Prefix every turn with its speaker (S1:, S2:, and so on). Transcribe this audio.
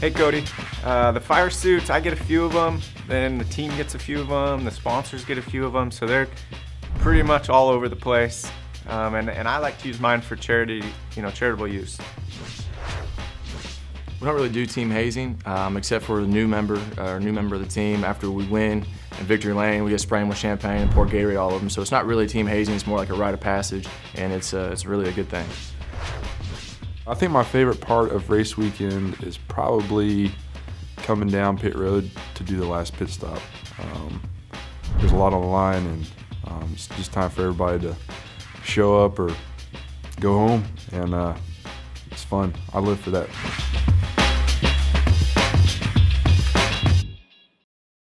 S1: Hey Cody, uh, the fire suits, I get a few of them, then the team gets a few of them, the sponsors get a few of them, so they're pretty much all over the place. Um, and, and I like to use mine for charity, you know, charitable use.
S2: We don't really do team hazing, um, except for a new member, uh, new member of the team. After we win in victory lane, we get spraying with champagne and pour Gatorade all over them. So it's not really team hazing; it's more like a rite of passage, and it's uh, it's really a good thing.
S3: I think my favorite part of race weekend is probably coming down pit road to do the last pit stop. Um, there's a lot on the line, and um, it's just time for everybody to show up or go home, and uh, it's fun. I live for that.